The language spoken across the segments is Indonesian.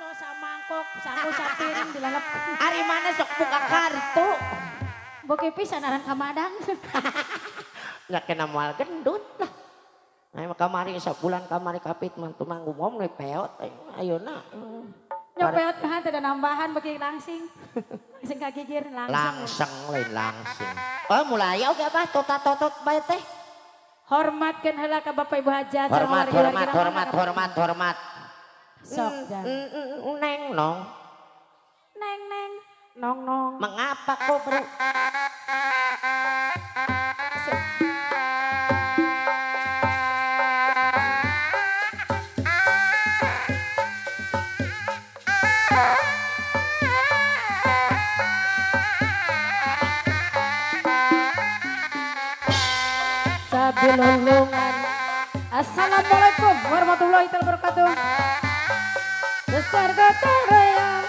bakso samangkok, sangko sapiring dilalap. Ari mana sok buka kartu. Boke pisan aran kamadang. Ya kena mal gendut lah. Nah, kamari bulan kamari kapit mantu manggumom nih peot. Ayo na. Nyopeot kan tidak nambahan bagi langsing. Langsing kagigir langsung. Langsung lain langsing. Oh mulai oke apa totot-totot bae teh. Hormatkan heula ka Bapak Ibu hajat. Hormat, hormat, hormat, hormat, hormat. Sok. Mm, mm, mm, Neng nong. Neng neng. Nong nong. Mengapa kau? Sabilulungan. Assalamualaikum warahmatullahi wabarakatuh. Gotong royong.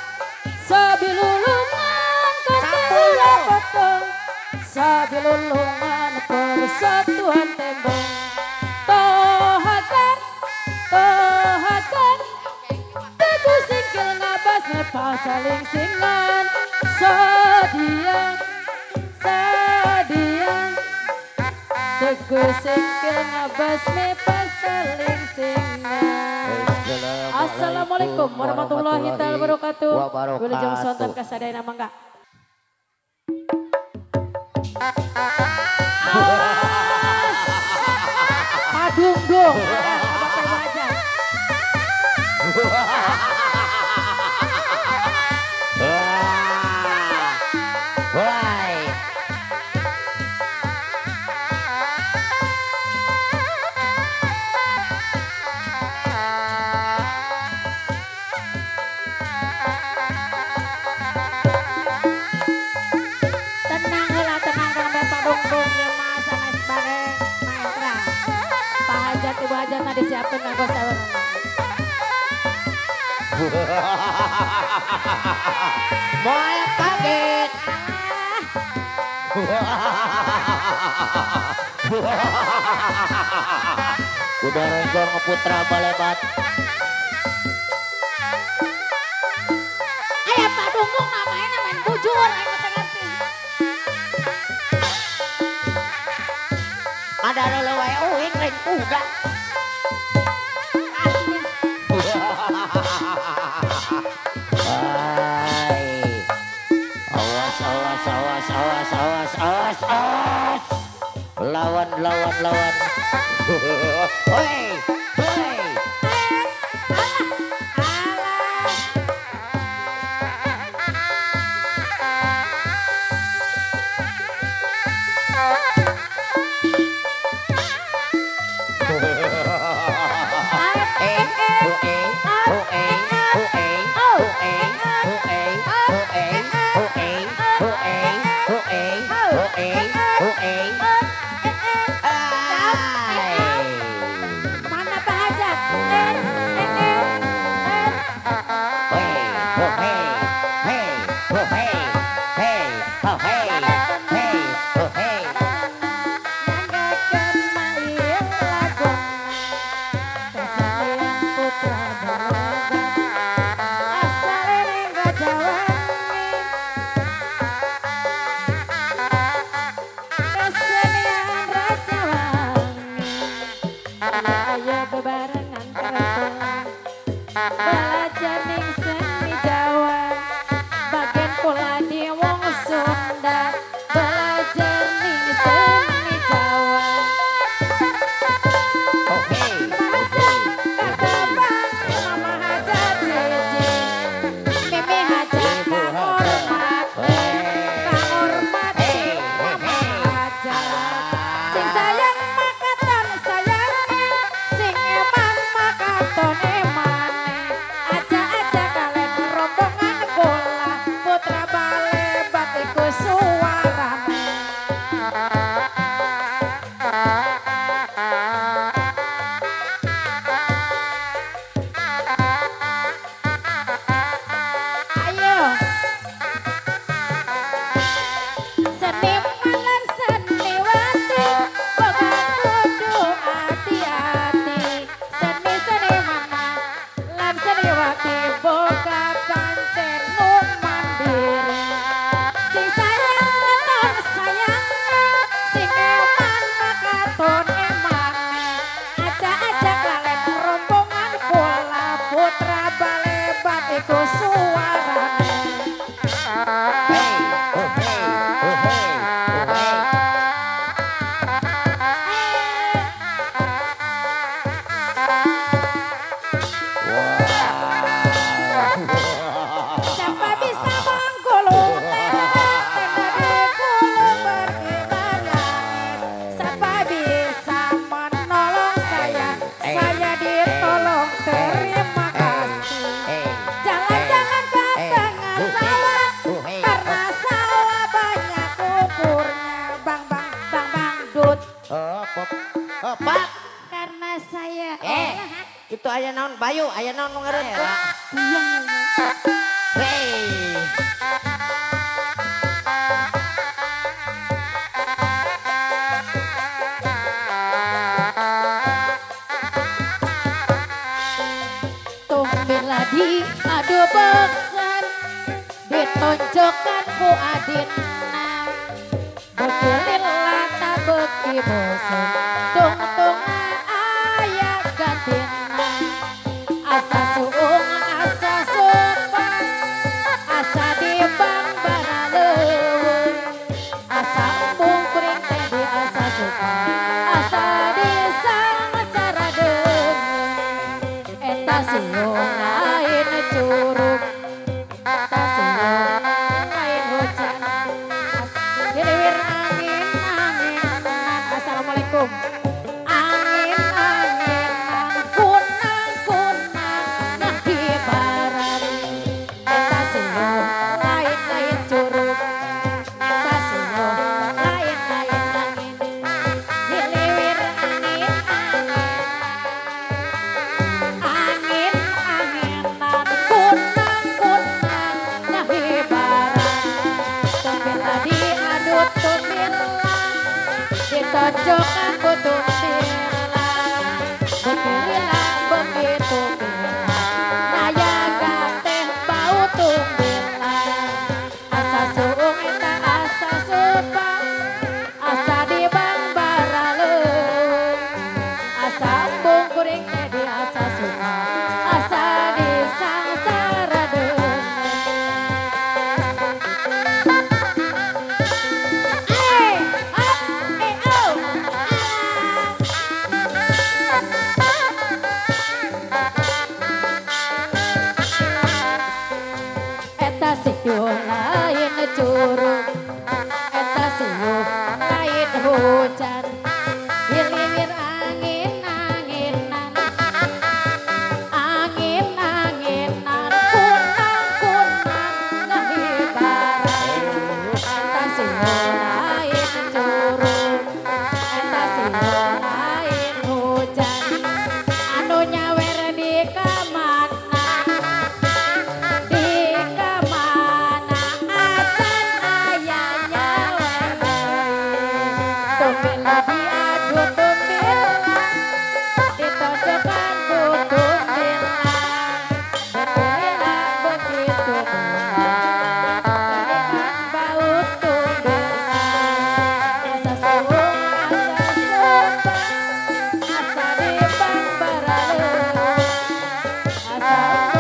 Sabilulungan potong. Sabilulungan persatuan tembong. Tohakan, tohakan. Teguh singkil ngabas nepal saling singan. Sadia, sadia. Teguh singkil ngabas nepal saling singan. Assalamualaikum warahmatullahi wabarakatuh. wabarakatuh. Wilujeng sonten kasadayana mangga. Awas! tenaga sawer Moal kaget. Kuda renggong putra balebat. Ayah Pak Dunggung namanya namanya bujur. Ada lelewai uing ring puga. อกเราอะเฮ้ย Marcos. Ayaw, ayan ang nung aron ko. Di atas. Bye.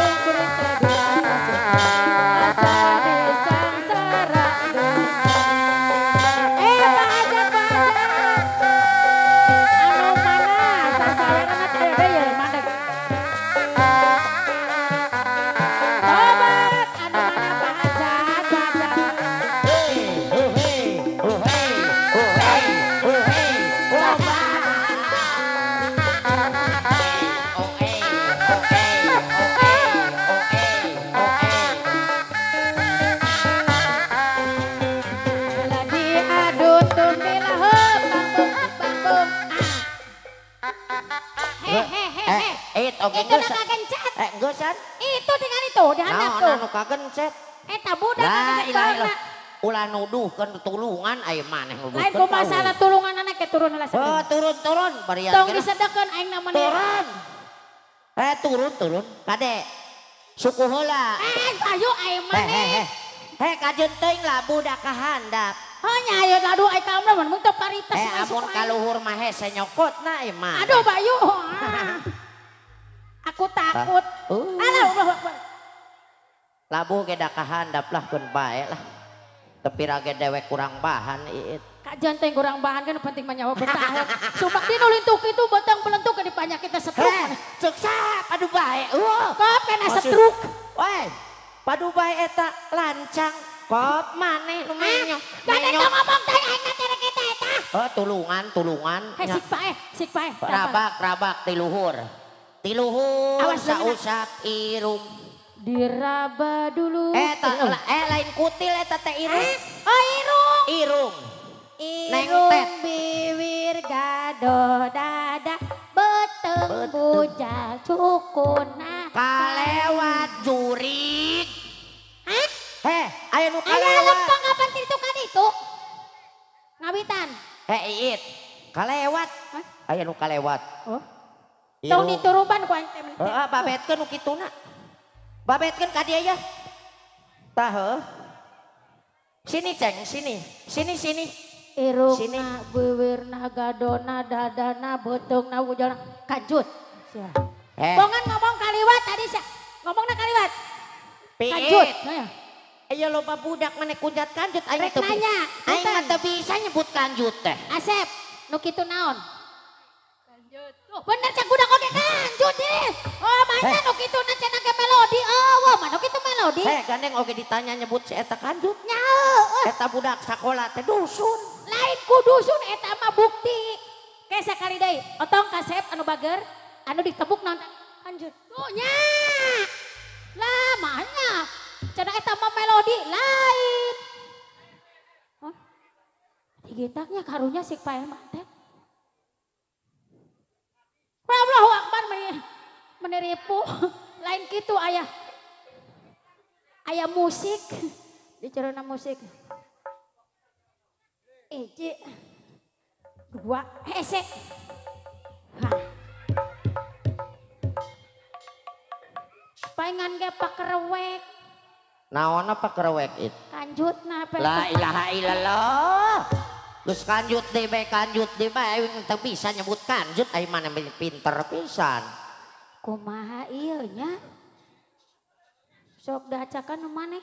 Oke, okay, itu kencet. Eh, enggak, San. Itu dengan itu, dihanap tuh. Nah, nak kencet. Eh, tabu dah nah, nak ulah nuduh kan tulungan ayo maneh nuduh lain ku masalah tulungan anak ke turun lah oh turun turun barian tong disedekeun aing namanya turun. Eh turun turun kade. Suku hula. Eh ayo aing maneh eh, eh, eh. eh Hei kajen teuing lah budak kahandap. Oh, Hanya ayo ladu ai kamra mun teu paritas Eh amun kaluhur mah eh, he senyokotna imah Aduh bayu ah. Aku takut. Uh. Alah, Allah Akbar. Labu ge da kahandap lah kun bae lah. Tapi rage dewek kurang bahan iit. Kak Janteng kurang bahan kan penting menyawa bertahan. Sumpah di nulintuk itu batang pelentuk ke di penyakitnya setruk. Heh, sukses, padu bae. Wah. Kop kena setruk. Woi, padu bae eta lancang. Kop maneh nu menyo. Gak ada yang ngomong tanya aing cara kita eta. Oh, tulungan, tulungan. Hei sik pae, sik pae. Rabak, rabak ti luhur. Ti luhur Awas, sausak irung. Diraba dulu. Eta lah, eh lain kutil eta teh irung. Oh irung. Irung. Irung bibir gado dada beteng bujal cukuna. Kalewat jurik. Hah? Heh, aya nu kalewat. lempang apa itu kan itu? Ngawitan. Heh, iit. Kalewat. Hah? Aya nu kalewat. Oh. Tong Irung. dituruban ku ente. Heeh, babetkeun nu kituna. Babetkeun ka dia ya. Tah. Sini, Ceng, sini. Sini, sini. Irungna bibirna gadona dadana betengna bujal kanjut. Sia. Eh, Bongan ngomong kaliwat tadi sih. Ngomongna kaliwat. Kanjut. Nah, Aya loba budak meneh kunjat kanjut aing Rek teu nanya, Aing punten. mah bisa nyebut kanjut teh. Asep, nu kitu naon? Kanjut. Oh, bener cak budak deh. Oh, mana Heh. nu kitu na cenah ge melodi. Oh, wah, mana kitu melodi? Heh, gandeng oge ditanya nyebut si eta kanjut. Nyau, Eta budak sakola teh dusun. lain ku dusun eta mah bukti. Kayak sekali deui, otong kasep anu bager, anu ditebuk naon teh? kanjut. Tuh nya. Lah, mana? Cenah eta mah melodi lain. Hah? Digintaknya karunya sik pae manten. Allahu Akbar meni- meniripu. Lain gitu ayah. Ayah musik. Dicerana musik. Iji. Dua. Hese. Hah. Paingan ge pakerewek. Naon apa kerewek it? Kanjut na apa La ilaha illallah. Terus kanjut deh kanjut bae aing teu bisa nyebut kanjut aing mana pinter pisan. Kumaha ieu nya? Sok dacakan nu maneh.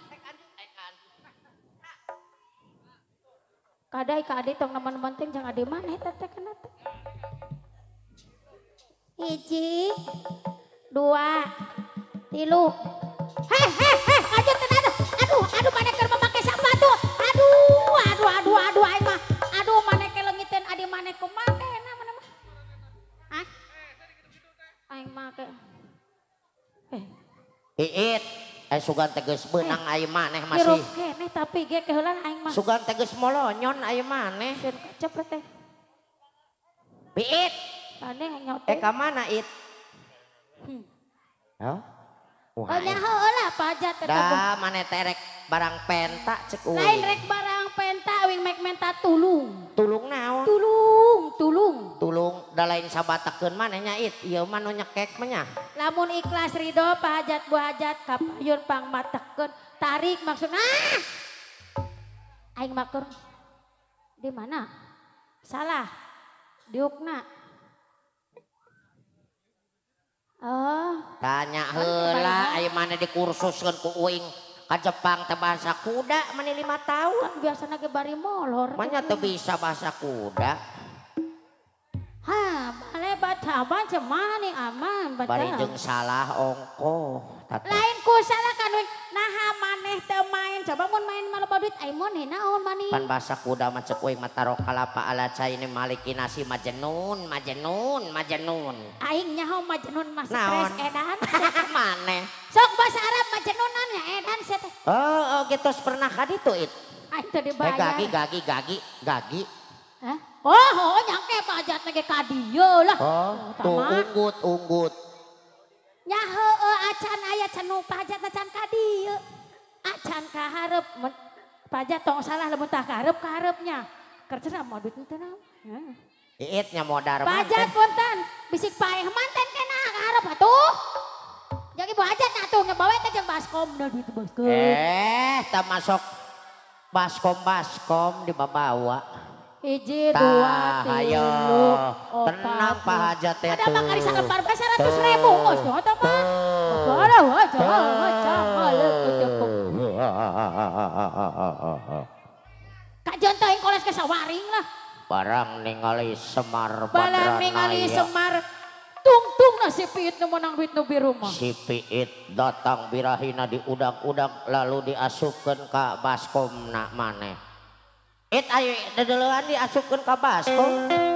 Kadai ka adi tong nemen penting jangan adi maneh teh kana teh. Hiji, dua, tilu. Heh heh heh, aja tenan. Aduh, aduh mana sugan teges benang aing maneh hirup masih. kene tapi ge keheulan aing mah. Sugan teges molonyon aing maneh. Cepet teh. Piit, Ane nyot. eh ka mana it? Hmm. Oh. Oh Wah, nya heula pajat teh. dah maneh terek barang penta cek Lain uing. rek barang penta wing mek menta tulung. Tulung naon? Tulung, tulung. Tulung da lain sabatakeun mah nya it. Ieu mah nu nyekek mah nya. Lamun ikhlas ridho pahajat buhajat kapayun pangmatekeun tarik maksudna ah! aing makur di mana? Salah diukna Oh. Tanya heula aya mana dikursuskeun ku uing. Ka Jepang teh bahasa kuda mana lima tahun. Kan biasanya ge bari molor. Mana teu bisa bahasa kuda. Ha, bale baca baca mani aman baca. Bari jeung salah ongko. Lain ku salah kan wing naha maneh teu main. Coba mun main maloba duit ai mun naon mani. Pan bahasa kuda mah ceuk mataro kalapa ala caini maliki nasi majnun, majnun, majnun. Aing nyaho majnun mas Naon? stres edan. Maneh. Sok bahasa Arab majnunan ya edan sia teh. Oh, oh gitu pernah ka ditu it. Teu Eh dibayar. gagi gagi gagi gagi. Oh, oh nyangke pajat lagi ka dieu lah. Oh, tuh unggut unggut. Nya heueuh acan aya can nu pajat acan ka dieu. Acan ka hareup Men- pajat tong salah lamun tah ka hareup ka hareupnya. Kerjana mau duit teu naon. Hah. Iitnya modar Pajat punten, bisik paeh manten kena ka hareup atuh. Jadi na atuh ngebawa teh jeung baskom na duit baskom. Eh, tak masuk baskom baskom dibawa. Hiji, dua, tilu, Tenang Pak Hajat ya Ada mah kali salembar bae 100 ribu. Ngos tuh eta mah. Aja, aja, malek ketepuk. Kak Jonto yang koles ke sawaring lah. Barang ningali Semar Balang ningali. Semar. Tung-tung na si Piit nu menang duit nu biru mah. Si Piit datang birahina di udang-udang lalu diasupkan ke baskom nak maneh. It ayo dedeluan diasupkan ke baskom.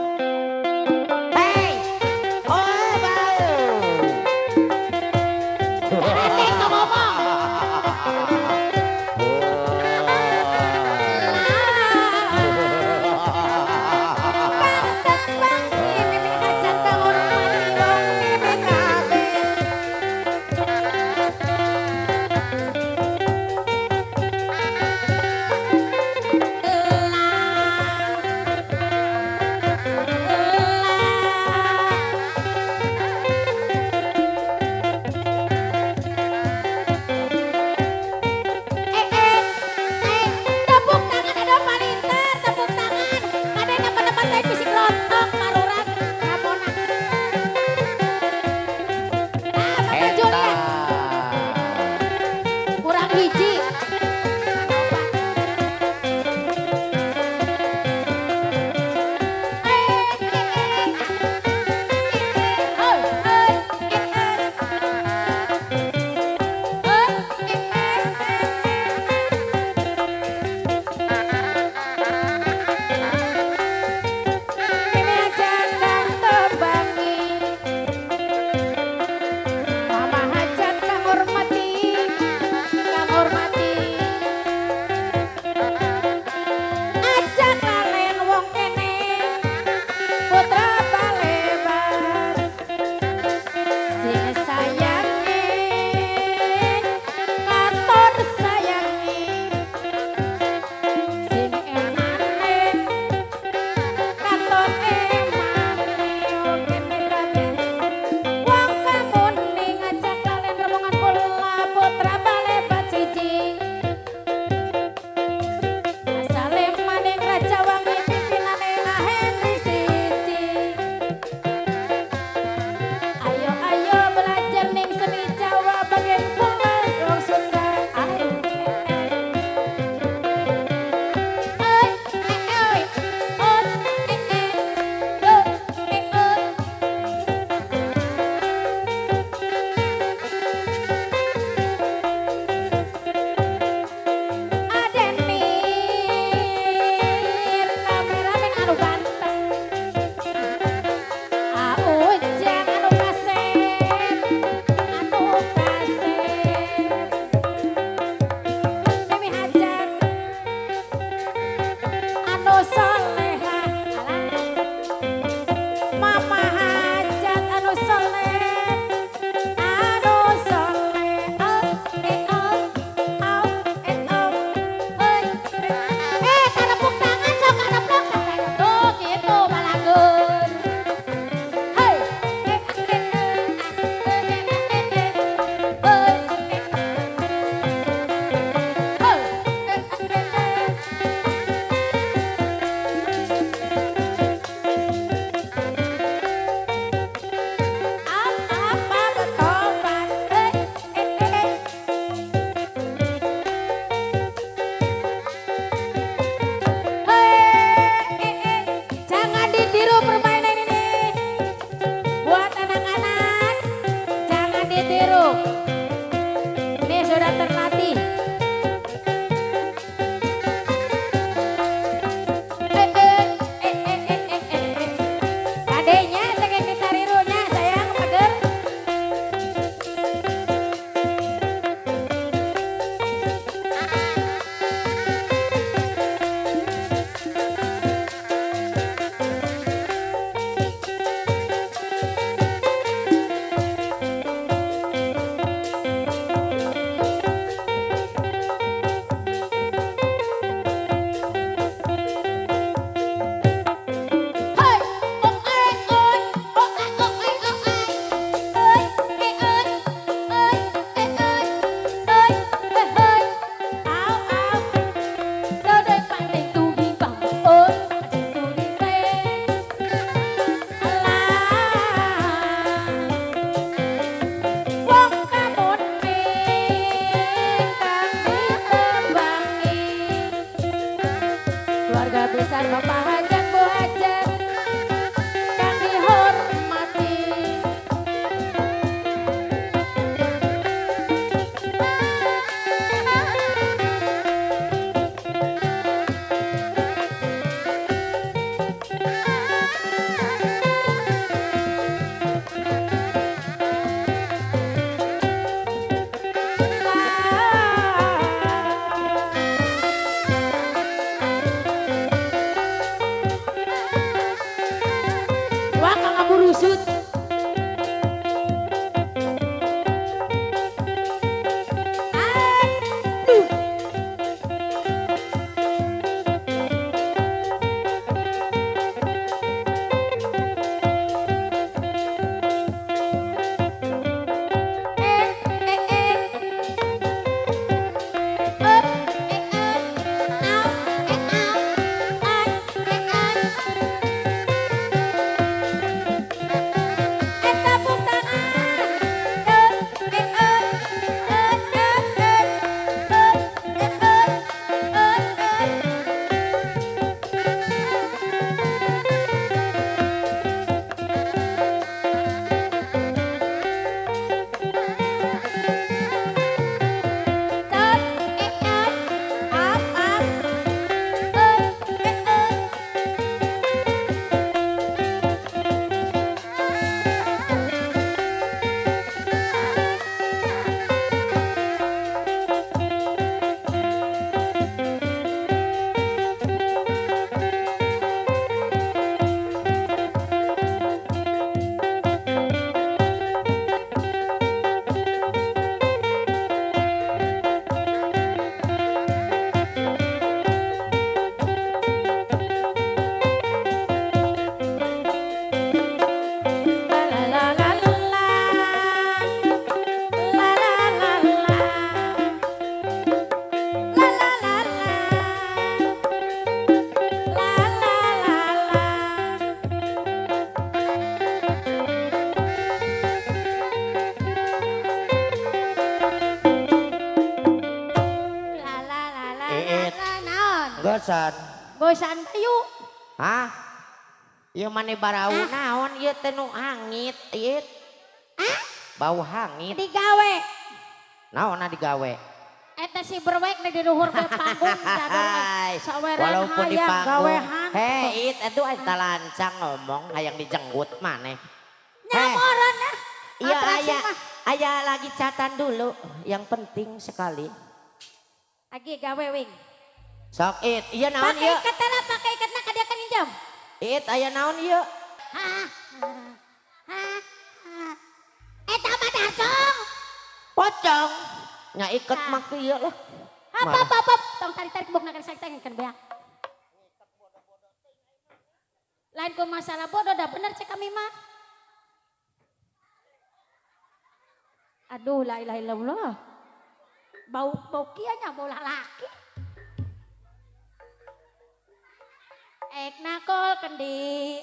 Ieu maneh barau Ah. naon ieu teh nu hangit ieu. Bau hangit. Digawe. Naon digawe? Eta si berwek di luhur ke panggung jadul Walaupun di panggung. Hei, it itu eta lancang ngomong hayang dijenggut maneh. Nyamoran ya. Iya Atraksi aya mah. aya lagi catatan dulu yang penting sekali. Lagi gawe wing. Sok it, iya naon Pakai ieu? ikat lah, pakai ikat nak dia kan jam. It aya naon ieu? Hah? Eta mah dacong. Pocong. Nya iket Ah. mah lah. Apa apa apa. Tong tarik tarik buk nak saya tangan kan beak. Lain ku masalah bodoh dah bener cek kami mah. Aduh la ilaha illallah. Bau bau kianya bau lalaki. Ek nakol kendi.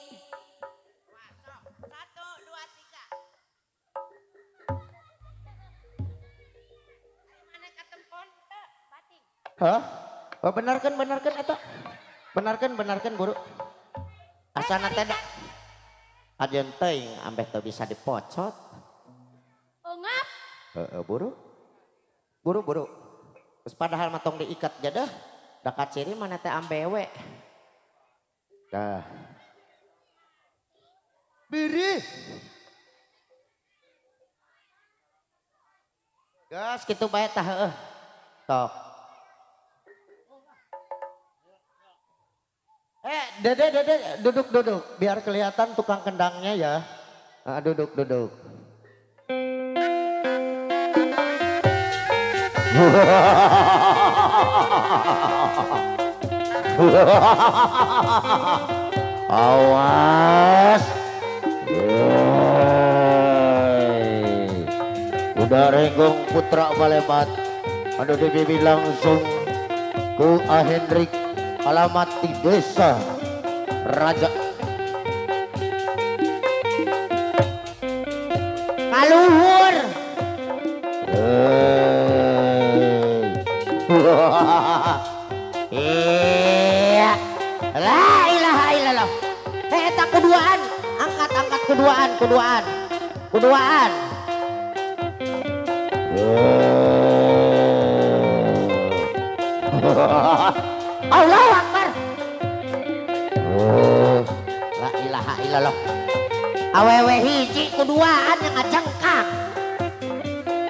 Satu, dua, tiga. Hah? Oh, benarkan, benarkan eta. Benarkan, benarkan buru. Asana teh da- Ajen teuing ambeh teu bisa dipocot. Ungap. Heeh, buru. Buru, buru. Terus padahal matong diikat jadah. Da kaciri mana teh ambewe. Dah. Biri. Gas gitu bae tah heueuh. Tok. Eh, dede dede duduk duduk biar kelihatan tukang kendangnya ya. Ah, duduk duduk. Awas. Udah renggong putra Balebat. Anu dibibi langsung ke. Hendrik alamat di desa Raja.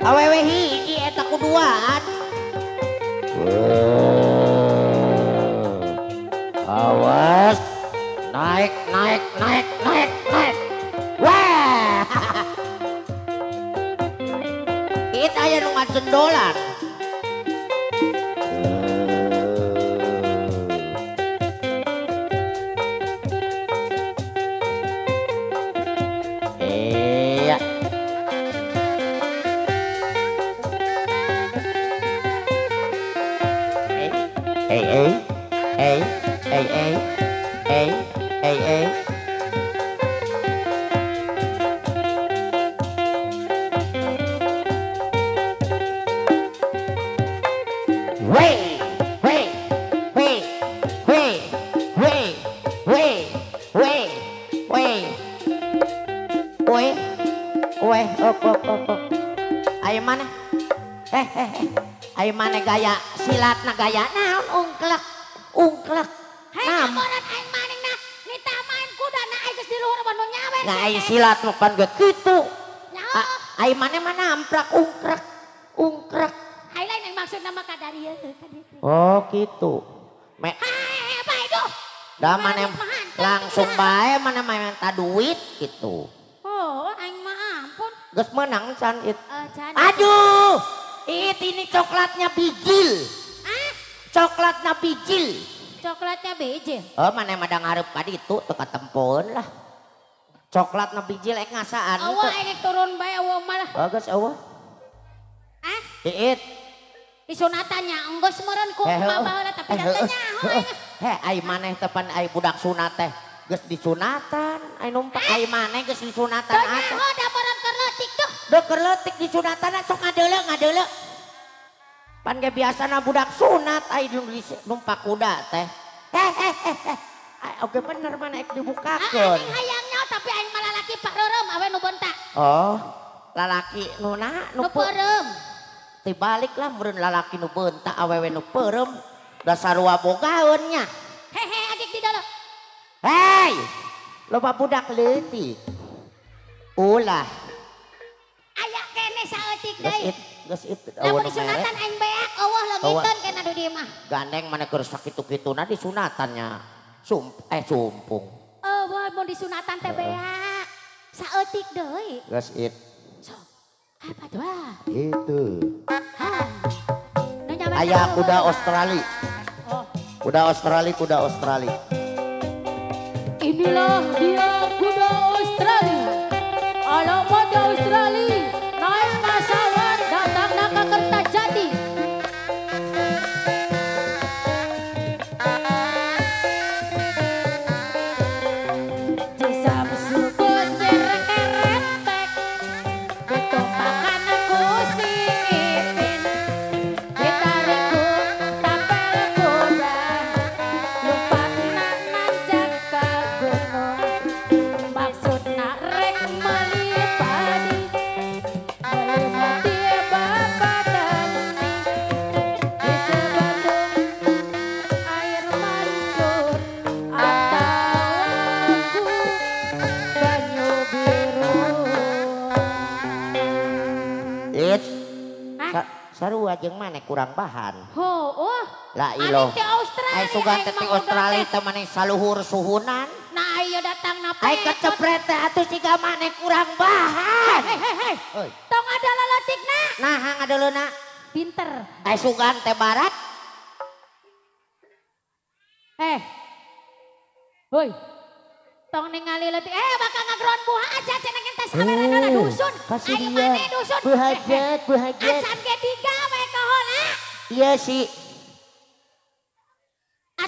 Awewe hiji eta kuduaan. Awas. Naik, naik, naik, naik, naik. Wah. Kita aya nu ngajendolan. Ayo silat mah pan gak gitu. Ah, Ayo mana mana amprak ungkrek, ungkrek. Hai lain yang maksud nama kadari ya. Oh gitu. Me, Hai apa itu? dah mana langsung bae mana minta duit gitu. Oh, aing mah ampun. Gus menang can it. Can. Aduh, it ini coklatnya bijil. Ah, Coklatnya bijil. coklatnya biji. Oh mana yang ada ngarep kadi itu teka tempon lah. Coklatnya bijil ek ngasaan. Awa ini turun bae awa malah. Bagus awa. Ah, It. disunatannya enggak semeron ku Eh, tapi Eh, heuh. Heuh. Heh, ai maneh tepan ai budak sunat teh. Geus disunatan, ai numpak ai maneh geus disunatan Tanya atuh. ho da moron kerletik tuh. Deu keur leutik disunatan sok ngadeuleu ngadeuleu. Pan ge biasana budak sunat ai numpak kuda teh. Heh heh heh. Oke bener mana ek Ah, dibukakeun. aing hayangnya tapi aing malah laki Pak Rorem awe nu bentak. Oh, lalaki nu na Nu nu pe- peurem. tibalik lah meureun lalaki nu beuntak awewe nu peureum da sarua bogaeun nya. Hehe adik di dalam. Hei, loba budak leutik. Ulah, Aya kene saeutik deui. geus it. Lamun disunatan aing beak eueuh leungiteun kena du dieu mah. Gandeng mana keur sakitu-kituna disunatannya. Sum eh sumpung. Eueuh mun disunatan teh beak. Saeutik deui. Geus it. Sok. Apa tuh? ah? Itu. Ha. Nu nyawer Aya tahu, kuda. Australia. Oh. Kuda Australia, kuda Australia. Inilah dia jeung mana kurang bahan. Ho, oh Lah ilo. Ai sugan teh aing ti mah Australia teh maneh saluhur suhunan. Nah ayo datang na Ai kecepret teh atuh siga maneh kurang bahan. Hei hei hei Euy. Tong ada lalatikna Nah, hang adeuleuna. Pinter Ai sugan teh barat. Eh. Woi. Tong ningali leutik. Eh bakal ngagron buah aja cenah kita sabarana Eh, dusun. kasih Ayo dia. mana dusun? Bu hajat, bu hajat. Acan digawe ka hola. Iya si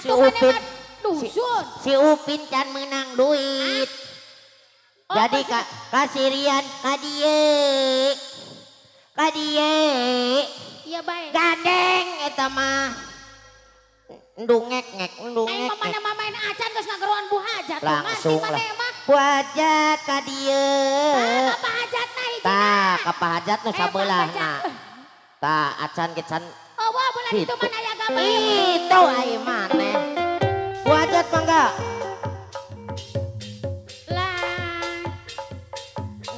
Si Upin. mah dusun. si Upin can menang duit. Oh, Jadi pas- ka kasirian ka dieu. Ka dieu. Iya baik. Gandeng eta mah. Ndungek ngek, ndungek mah mana mah main acan geus ngagron buah aja tuh. Langsung lah. mana mah. Wajat ka dieu. Apa hajatna hiji. Tah, ka pahajat nu sabeulahna. pahajat. Tah, acan ke can Oh wah itu mana ya gambar. Itu ai maneh. Wajat mangga. La.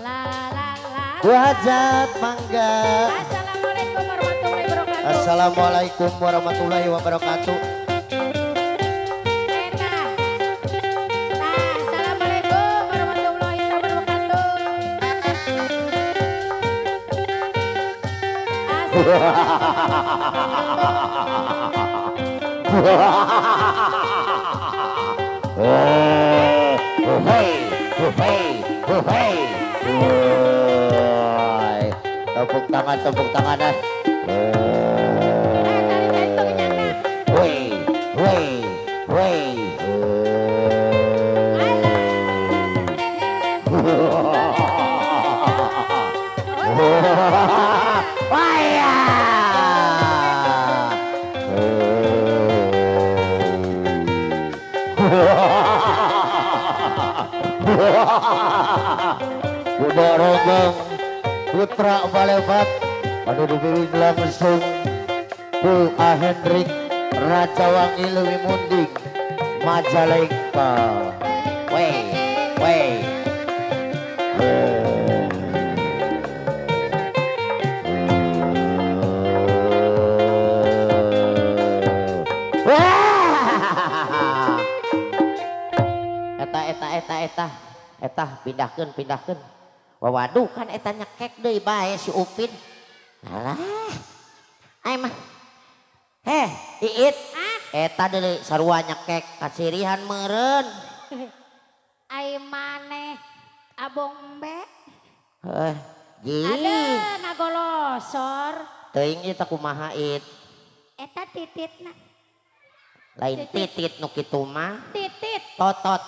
La la la. Wajat mangga. Assalamualaikum warahmatullahi wabarakatuh. Assalamualaikum warahmatullahi wabarakatuh. Eta. Nah, Assalamualaikum warahmatullahi wabarakatuh. Tepuk tangan, tepuk tangan. ah. kudu biwing langsung ku A Hendrik Raja Wangi Lewi munding Majalengka. Wey wey eta eta eta eta. Eta pindahkan pindahkan waduh kan eta nyekek deh bae si Upin. Ah. Aimah. Heh, ah. Iit. eta dari sarua nyekek kasirihan meren ay maneh abong be eh ada nagolosor. Teing eta kumaha it eta titit na lain titit. nu kitu mah. Titit. Totot.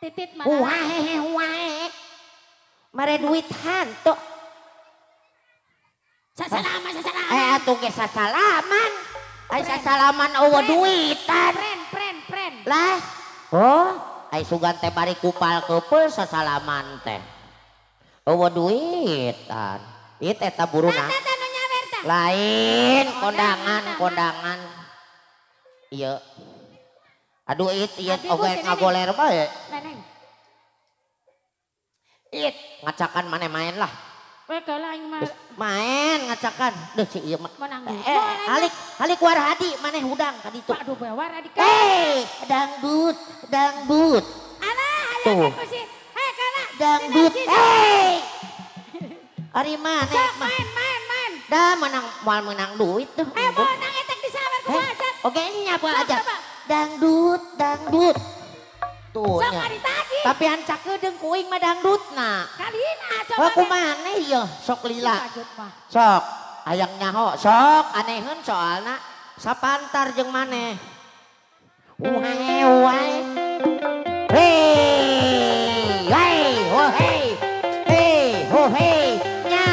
Titit mana? Uhahehe uhahe mare duit hantu. Sasalaman, sasalaman. Eh, atuh ge sasalaman. Ai sasalaman eueuh duitan. Pren, pren, pren. Lah. Oh, ai sugan teh bari kupal keupeul sasalaman teh. Eueuh duitan. Ieu teh eta buruna. Lain kondangan, kondangan. Iya. Aduh, it, it, oke ngagoler bae. It, ngacakan mana main lah. We kalah aing mah Main ngacakan. Duh si ieu mah. menang Eh, eh, halik, halik war hadi maneh hudang ka ditu. Aduh bewar adik. Hei, dangdut, dangdut, Alah, Tuh. alah aku sih. Hei kana. dangdut. Hei. Ari maneh Sok mah. main, main, main. Dah menang moal menang duit tuh. Eh, mau nang etek di sawer ku Eh, aja. Oke nya Sok, aja. Dangdut, dangdut. Tuh Sok. tapi ancakedeng kuing madangdutna aku mana iya sok lila. Sok ayam nyaho sok anehun soalnya sapantar jeng maneh. Wae wae hei hei ho hei. Hei ho hei nya.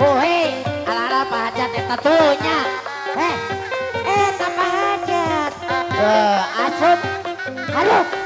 Ho hei. Ala ala pahajat eta tuh nya. Eh eta pahajat. Eh, Asup harup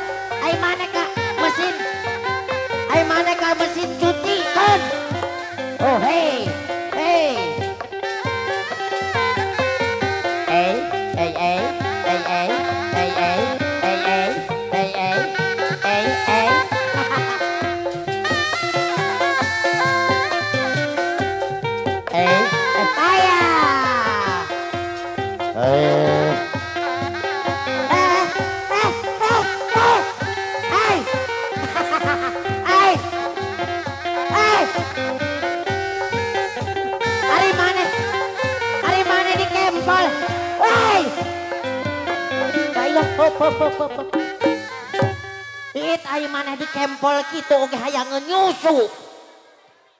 hop it ayo mana di kempol kita oke hayang nyusu.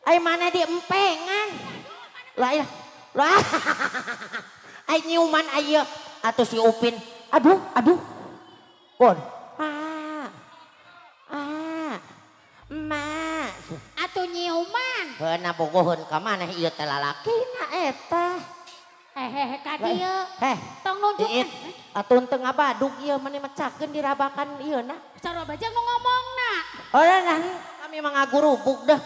Ayo mana di empengan. Lah ya lah ayo nyuman ayo atau si upin. Aduh aduh. Kon ah ah ma. Atau nyuman. Hena bogohun ke mana iya telalaki na etah Hehehe ka dieu. Heh, Tong nunjuk. iit atun teu ngabadug ieu maneh mecakeun dirabakan ieu na. Sarua baja nu ngomongna. Ora nah, kami mah ngagurubuk dah.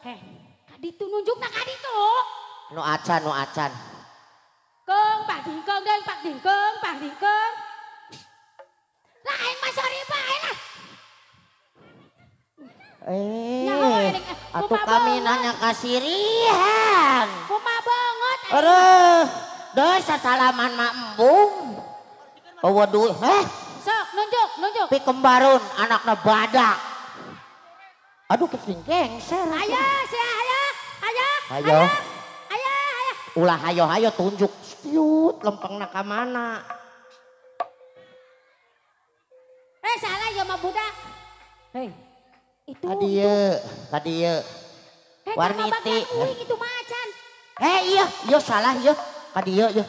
Heh, ka ditu nunjukna ka ditu. Nu acan, nu acan. Keung, pak dingkeung, pak dingkeung, pak dingkeung. Lah mah sorry bae lah. Eh, atuh Kumaha kami nanya kasirihan. Kumaha banget. Aduh, dosa salaman mak embung. Oh waduh, heh, Sok nunjuk, nunjuk. pi kembarun anakna badak. Aduh kesing gengser. Ayo, si ayo, ayo. Ayo. Ayo, ayo. Ulah hayo hayo tunjuk. Yut, lempeng ka mana? Eh salah ya mah budak. Hei, itu. Kadieu, kadieu. Eh, warniti. bagian uing itu macan. Eh iya, iya salah iya. Kadieu iya.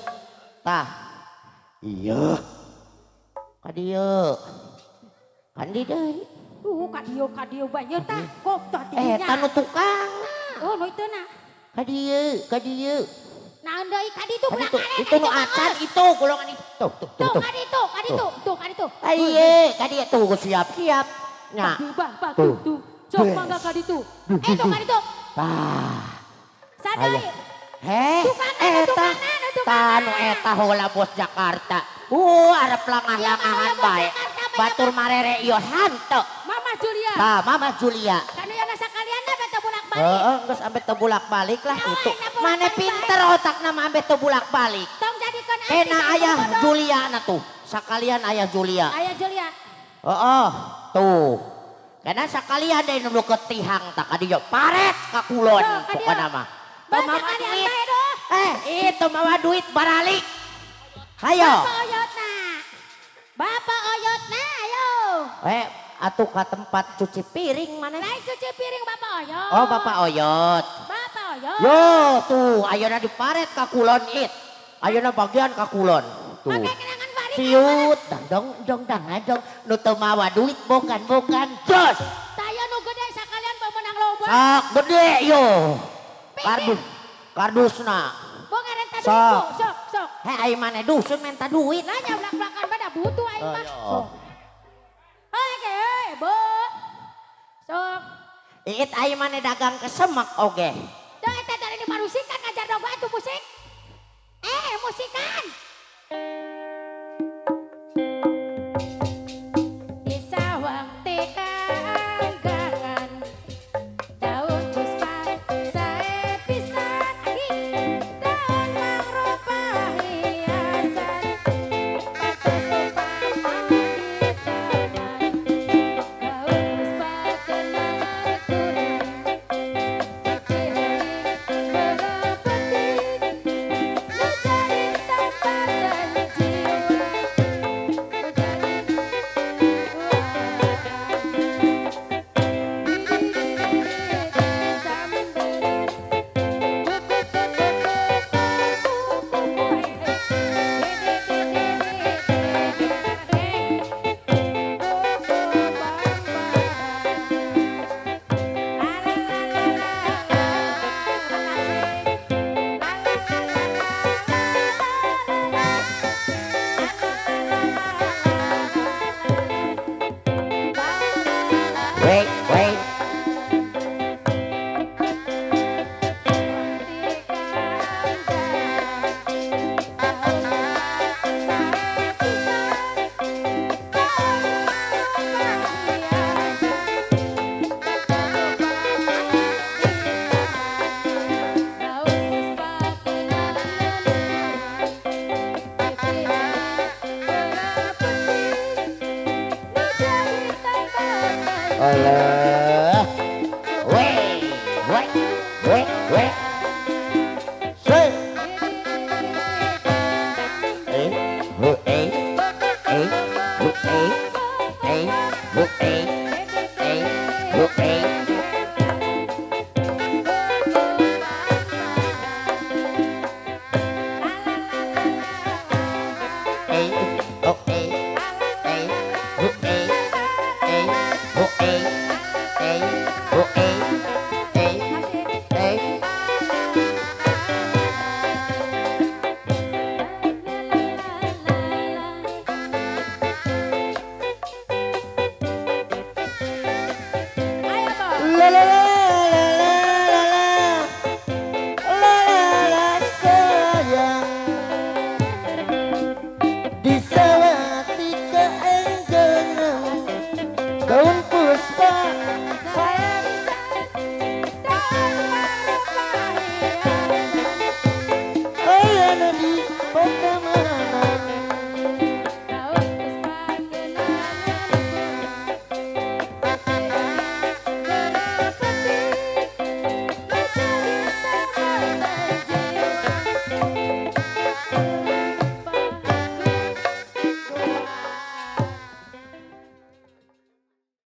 Tah. Iya. Kadieu. Kan di deui. Duh, kadio kadio banyak tak. Kok tadi Eh tanu tukang. Oh, no itu na. Kadieu, kadieu. Nah, anda kadi itu Kadi belakang. tuh, itu nu acan itu golongan itu. Tuh, tuh, tuh, Tuh, kadi itu, kadi itu, tuh, kadi itu. Ayo, kadieu tuh siap-siap. Nya. Ubah bagitu. Jok mangga kaditu. Eh jok kaditu. Tah. Sadai. Heh. Eta. Tanu eta hola bos Jakarta. Uh arep langah-langahan iya, bae. Batur marere iya, yo hante. Mama Julia. Tah, Mama Julia. Kanu yana sakalian na beta bulak-balik. Heeh, geus ambe tebulak-balik lah itu. Mane pinter otakna mah ambe tebulak-balik. Tong jadikeun Kena ayah Julia na tuh. Sakalian ayah Julia. Ayah Julia. Oh, oh tuh. Karena sekali ada yang nulu ketihang tak kadinya paret ke kulon pokoknya mah. Mama duit. Eh, itu bawa duit baralik. Ayo. Bapak oyotna. Bapak oyotna, ayo. Eh, atuh ke tempat cuci piring mana? Lain cuci piring Bapak Oyot. Oh, Bapak Oyot. Bapak Oyot. Yo, tuh, ayo di paret ke kulon it. Ayo bagian ke kulon. Tuh. Oke, Siut, dang dong dong dang dong. Nu teu mawa duit bukan bukan jos. Taya nu gede sakalian pemenang lomba. Sak gede yo. Kardus. Kardusna. Bukan renta duit Sok. sok, sok. Heh ayo mana dusun minta duit. Lah nyablak-blakan pada butuh aing mah. Sok. Hei, bu. Sok. Iit ayo mana dagang kesemek oge. Dah eta dari ini marusikan ngajar dong batu musik. Eh, musikan.